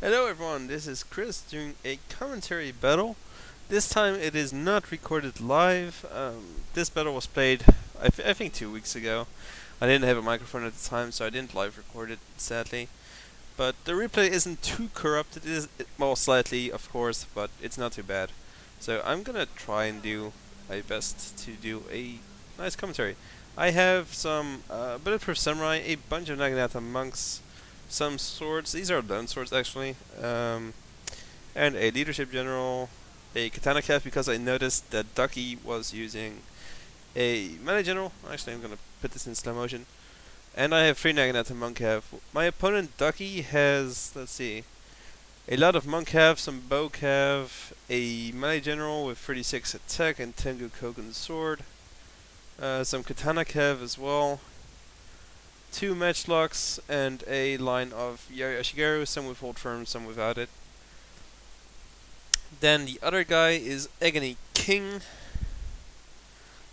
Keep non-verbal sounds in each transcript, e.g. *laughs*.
Hello everyone, this is Chris doing a commentary battle. This time it is not recorded live. Um, this battle was played, I, I think, two weeks ago. I didn't have a microphone at the time, so I didn't live record it, sadly. But the replay isn't too corrupted. It is, well, slightly, of course, but it's not too bad. So I'm gonna try and do my best to do a nice commentary. I have some uh, Bulletproof Samurai, a bunch of Naginata monks, some swords. These are lone swords actually, um, and a leadership general, a katana cav because I noticed that Ducky was using a melee general. Actually, I'm gonna put this in slow motion. And I have three Naginata monk cav. My opponent Ducky has let's see, a lot of monk cav, some bow cav, a melee general with 36 attack and Tengu Kogen sword. Uh, some Katana Kev as well. Two matchlocks and a line of Yari Ashigaru, some with hold firm, some without it. Then the other guy is Aggony King.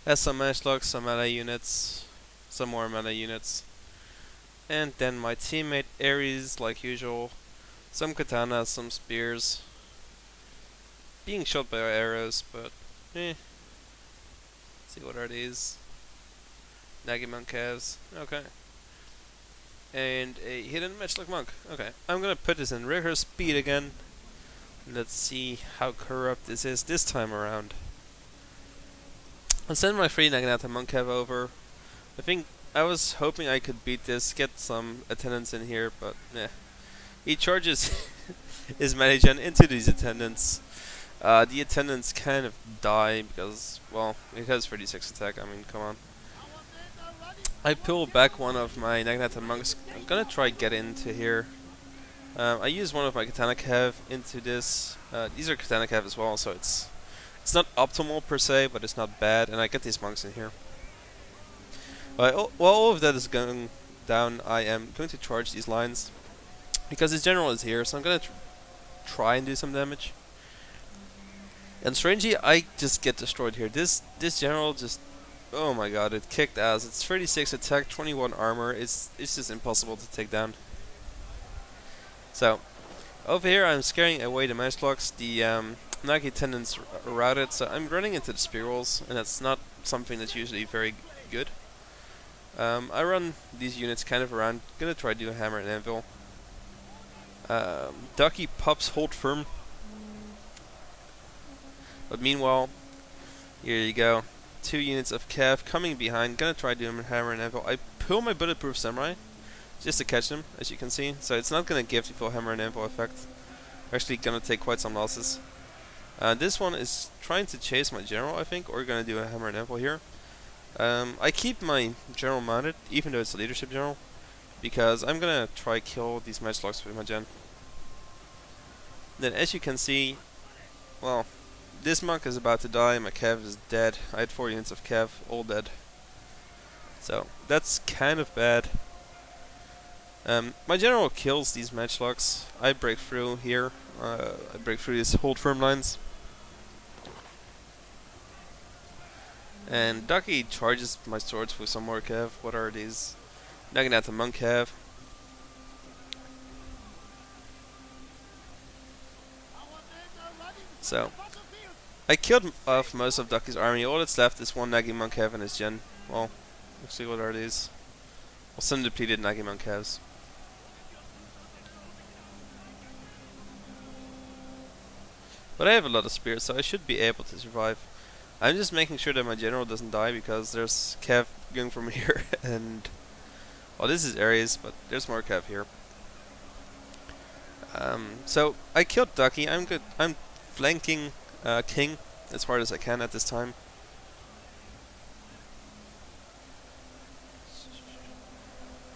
Has some matchlocks, some melee units, some more melee units. And then my teammate Ares, like usual. Some katanas, some spears. Being shot by arrows, but eh, see what are these? Nagimon calves. Okay. And a hidden matchlock monk. Okay. I'm gonna put this in regular speed again. Let's see how corrupt this is this time around. I'll send my free Naginata monk cav over. I think I was hoping I could beat this, get some attendants in here, but yeah. He charges *laughs* his Manigen into these attendants. Uh, the attendants kind of die because, well, it has 36 attack, I mean, come on. I pull back one of my Naginata monks. I'm gonna try get into here. Um, I use one of my Katana Kev into this. Uh, these are Katana Kev as well, so it's it's not optimal per se, but it's not bad, and I get these monks in here. While all of that is going down, I am going to charge these lines because his general is here, so I'm gonna tr try and do some damage. And strangely, I just get destroyed here. This this general just, oh my god, it kicked ass. It's 36 attack, 21 armor. It's it's just impossible to take down. So, over here I'm scaring away the matchlocks. The um, Nagi attendants routed, so I'm running into the spirals, and that's not something that's usually very good. Um, I run these units kind of around. Gonna try to do a hammer and anvil. Um, Ducky pops hold firm but meanwhile, here you go. Two units of Cav coming behind. Gonna try doing Hammer and Anvil. I pull my Bulletproof Samurai just to catch them, as you can see. So it's not gonna give the full Hammer and Anvil effect. Actually gonna take quite some losses. Uh, this one is trying to chase my General, I think, or gonna do a Hammer and Anvil here. Um, I keep my General mounted, even though it's a Leadership General, because I'm gonna try kill these matchlocks with my Gen. Then as you can see, well, this monk is about to die, my Kev is dead. I had 4 units of Kev, all dead. So, that's kind of bad. Um, my general kills these matchlocks. I break through here. Uh, I break through these hold firm lines. And Ducky charges my swords with some more Kev. What are these? Knocking out the Monk Kev. So, I killed off most of Ducky's army. All that's left is one Nagi Monk Cav and his gen. Well, let's see what are these. Well, some depleted Nagi Monk Cavs. But I have a lot of spirits, so I should be able to survive. I'm just making sure that my general doesn't die because there's Cav going from *laughs* here and... Well, this is Ares, but there's more Cav here. Um, so, I killed Ducky. I'm good. I'm flanking uh, king as hard as I can at this time.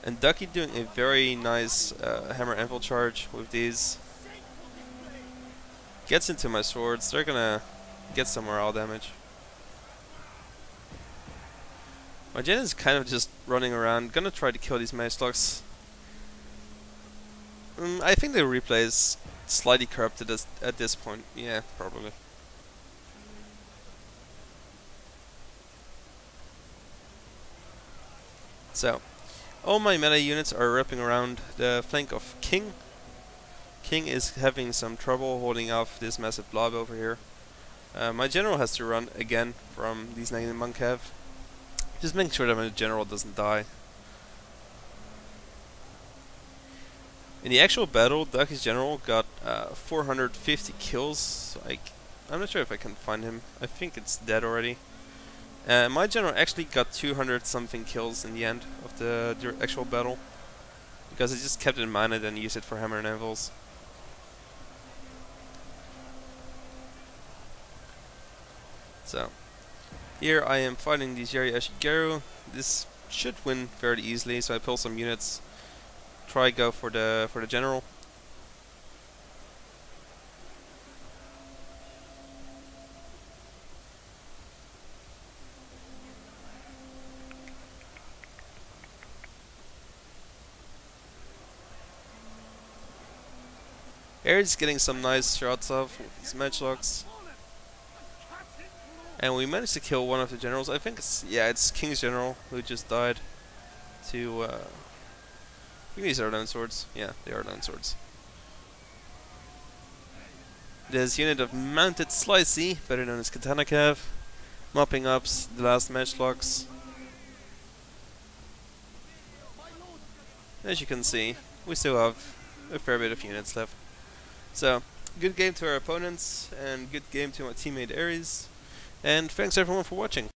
And Ducky doing a very nice uh, hammer anvil charge with these. Gets into my swords. They're gonna get some morale damage. My gen is kind of just running around. Gonna try to kill these matchlocks. Um, I think the replay is slightly corrupted at this point. Yeah, probably. So, all my meta units are wrapping around the flank of King. King is having some trouble holding off this massive blob over here. Uh, my general has to run again from these negative monk have. Just making sure that my general doesn't die. In the actual battle, Ducky's general got uh, 450 kills. Like, I'm not sure if I can find him. I think it's dead already. Uh, my general actually got 200 something kills in the end of the, the actual battle. Because I just kept it in mind and then used it for hammer and anvils. So, here I am fighting the Yari Ashigaru. This should win fairly easily, so I pull some units. Try go for the for the general. Air's getting some nice shots off his matchlocks. And we managed to kill one of the generals. I think it's, yeah, it's King's General who just died to, uh, these are swords. Yeah, they are swords. This unit of Mounted Slicey, better known as Katana Cav, mopping up the last matchlocks. As you can see, we still have a fair bit of units left. So, good game to our opponents, and good game to my teammate Ares. And thanks everyone for watching.